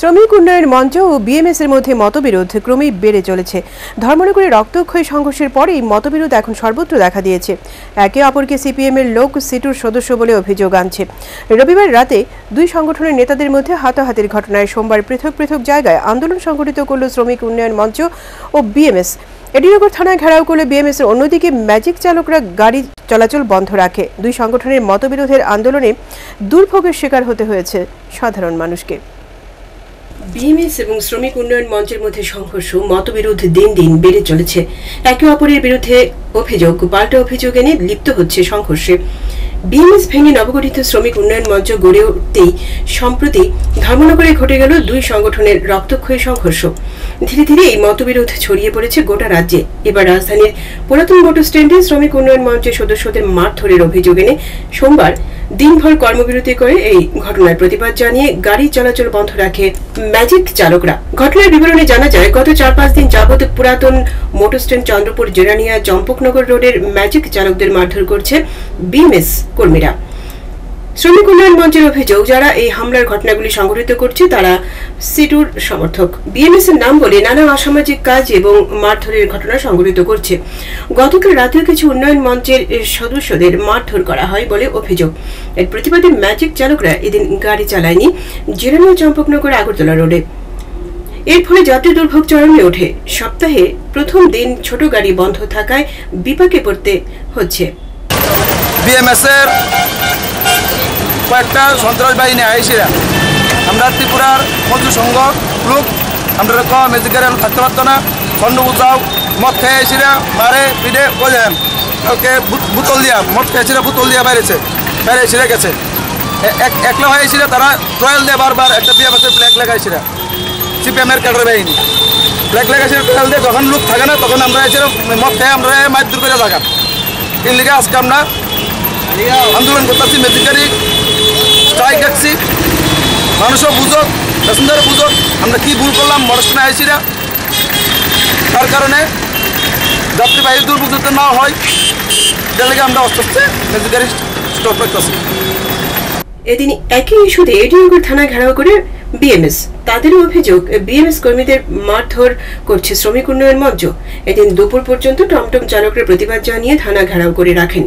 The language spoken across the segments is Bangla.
শ্রমিক উন্নয়ন মঞ্চ ও বিএমএস এর মধ্যে মতবিরোধ ক্রমেই বেড়ে চলেছে। ধর্মনগরে রক্তক্ষয়ী সংঘর্ষের পরেই মতবিরোধ এখন সর্বত্র দেখা দিয়েছে। একে অপরকে সিপিএম এর লোক সিটুর সদস্য বলে অভিযোগ আনছে। রবিবার রাতে দুই সংগঠনের নেতাদের মধ্যে হাতাহাতির ঘটনায় সোমবার পৃথক পৃথক জায়গায় আন্দোলন সংগঠিত করল শ্রমিক উন্নয়ন মঞ্চ ও বিএমএস এডিনগর থানায় ঘেরাও করলে বিএমএস এর অন্যদিকে ম্যাজিক চালকরা গাড়ি চলাচল বন্ধ রাখে। দুই সংগঠনের মতবিরোধের আন্দোলনে দুর্ভোগের শিকার হতে হয়েছে সাধারণ মানুষকে। বিএমএস এবং শ্রমিক উন্নয়ন মঞ্চের মধ্যে সংঘর্ষ, মতবিরোধ দিন দিন বেড়ে চলেছে। একে অপরের বিরুদ্ধে অভিযোগ, পাল্টা অভিযোগ এনে লিপ্ত হচ্ছে সংঘর্ষে। বিএমএস ভেঙে নবগঠিত শ্রমিক উন্নয়ন মঞ্চ গড়ে উঠতেই সম্প্রতি ধর্মনগরে ঘটে গেল দুই সংগঠনের রক্তক্ষয়ী সংঘর্ষ। ধীরে ধীরে এই মতবিরোধ ছড়িয়ে পড়েছে গোটা রাজ্যে। এবার রাজধানীর পুরাতন মোটর স্ট্যান্ডে শ্রমিক উন্নয়ন মঞ্চের সদস্যদের মারধরের অভিযোগ এনে সোমবার দিনভর কর্মবিরতি করে এই ঘটনার প্রতিবাদ জানিয়ে গাড়ি চলাচল বন্ধ রাখে ম্যাজিক চালকরা। ঘটনার বিবরণে জানা যায়, গত চার পাঁচ দিন যাবৎ পুরাতন মোটর স্ট্যান্ড চন্দ্রপুর জেরানিয়া চম্পকনগর রোডের ম্যাজিক চালকদের মারধর করছে বিএমএস কর্মীরা। শ্রমিক উন্নয়ন মঞ্চের অভিযোগ, যারা এই হামলার ঘটনাগুলি সংঘটিত করছে, তারা সিটুর সমর্থক। বিএমএস এর নাম বলে নানা অসামাজিক কাজ এবং মারধরের ঘটনা সংঘটিত করছে। গতকাল রাতেও কিছু উন্নয়ন মঞ্চের সদস্যদের মারধর করা হয় বলে অভিযোগ। এর প্রতিবাদে ম্যাজিক চালকরা এদিন গাড়ি চালায়নি জিরানীয় চম্পকনগর আগরতলা রোডে। এর ফলে যাত্রী দুর্ভোগ চরমে ওঠে। সপ্তাহে প্রথম দিন ছোট গাড়ি বন্ধ থাকায় বিপাকে পড়তে হচ্ছে। কয়েকটা সন্ত্রাস বাহিনী আইসিরা। আমরা ত্রিপুরার মজু সংঘ লোক, আমরা কম মেজিকের থাকতে পারতো না। খন্ড বুঝাও, মদ খেয়ে আইসিরা, মারে পিঠে বোঝেন ওকে বোতল দিয়া, মদ খেয়েছিরা বোতল দিয়া বাইরেছে বাইরে এসে গেছে। এক- একলা হয়ে এসেছিরা তারা ট্রায়াল দিয়ে বারবার একটা বিএমএস এর ব্ল্যাক লাগাইছিরা সিপিএমের ক্যাডার বাহিনী। ব্ল্যাক লাগাইছিল ট্রায়াল দিয়ে যখন লোক থাকে না, তখন আমরা এসে মদ খেয়ে আমরা মারধর করে থাকা। এর লিগে আজকে আমরা আন্দোলন করতেছি, মেজিকারি স্ট্রাইক রাখছি মানুষও বুঝক, প্যাসেঞ্জারও বুঝক, আমরা কি ভুল করলাম মরস্টনে আইসি না তার কারণে যাত্রীবাহী দুর্ভোগ যাতে না হয় এটা লেগে আমরা আস্তে আস্তে মেজিকারি স্টপ করতেছি এদিন একই ইস্যুতে এডিনগর থানা ঘেরাও করে বিএমএস। তাদের অভিযোগ, বিএমএস কর্মীদের মারধর করছে শ্রমিক উন্নয়ন মঞ্চ। এদিন দুপুর পর্যন্ত টমটম চালকের প্রতিবাদ জানিয়ে থানা ঘেরাও করে রাখেন।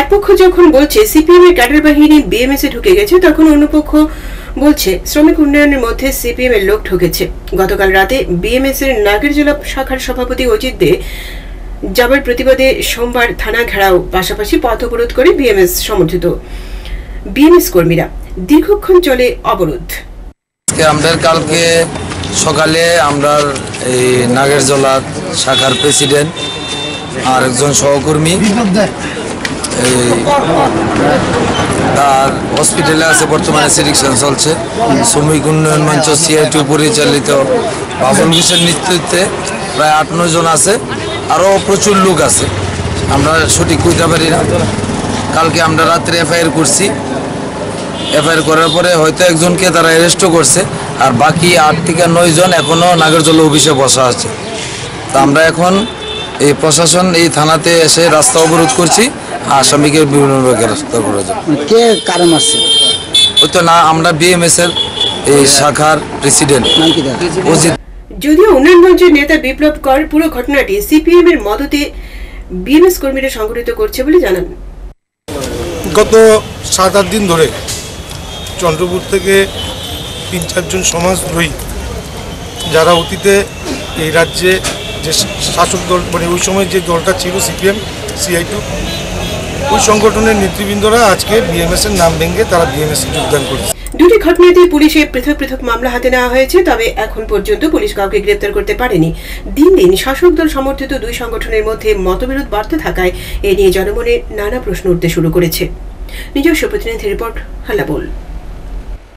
এক পক্ষ যখন বলছে, সিপিএম এর ক্যাডার বাহিনী বিএমএস এ ঢুকে গেছে, তখন অন্য পক্ষ বলছে, শ্রমিক উন্নয়নের মধ্যে সিপিএম এর লোক ঢুকেছে। গতকাল রাতে বিএমএস এর নাগের জেলা শাখার সভাপতি অজিত দে যাবার প্রতিবাদে সোমবার থানা ঘেরাও, পাশাপাশি পথ অবরোধ করে বিএমএস সমর্থিত। বিএমএস কর্মীরা, দীর্ঘক্ষণ চলে অবরোধ। আজকে আমাদের, কালকে সকালে আমরা এই নাগেরজলা শাখার প্রেসিডেন্ট আর একজন সহকর্মী, এই তার হসপিটালে আছে, বর্তমানে সিলেকশন চলছে। শ্রমিক উন্নয়ন মঞ্চ সিআইটি পরিচালিত বাবুল ঘোষের নেতৃত্বে প্রায় আট জন আছে, আরও প্রচুর লোক আছে। আমরা সঠিক কইতে পারি না। কালকে আমরা রাত্রে এফআইআর করছি। এফআইআর করার পরে হয়তো একজনকে তারা অ্যারেস্টও করছে। আর বাকি আট থেকে নয় জন এখনও নাগরজল অফিসে বসা আছে। তা আমরা এখন এই প্রশাসন এই থানাতে এসে রাস্তা অবরোধ করছি আসামিকে বিভিন্নভাবে গ্রেফতার জন্য মানে কে কারে মারছে? ওই তো না আমরা বিএমএস এর এই শাখার প্রেসিডেন্ট যদিও উন্নয়ন মঞ্চের নেতা বিপ্লব কর পুরো ঘটনাটি সিপিএম এর মদতে বিএমএস কর্মীরা সংগঠিত করছে বলে জানান। গত সাত আট দিন ধরে চন্দ্রপুর থেকে তিন চারজন সমাজদ্রোহী যারা অতীতে এই রাজ্যে যে শাসক দল মানে ওই সময় যে দলটা ছিল সিপিএম সিআইটু ওই সংগঠনের নেতৃবৃন্দরা আজকে বিএমএস এর নাম ভেঙে তারা বিএমএস এ যোগদান করেছে। দুটি ঘটনাতে পুলিশে পৃথক পৃথক মামলা হাতে নেওয়া হয়েছে, তবে এখন পর্যন্ত পুলিশ কাউকে গ্রেপ্তার করতে পারেনি। দিন দিন শাসক দল সমর্থিত দুই সংগঠনের মধ্যে মতবিরোধ বাড়তে থাকায় এ নিয়ে জনমনে নানা প্রশ্ন উঠতে শুরু করেছে। নিজস্ব প্রতিনিধি রিপোর্ট হাল্লা বল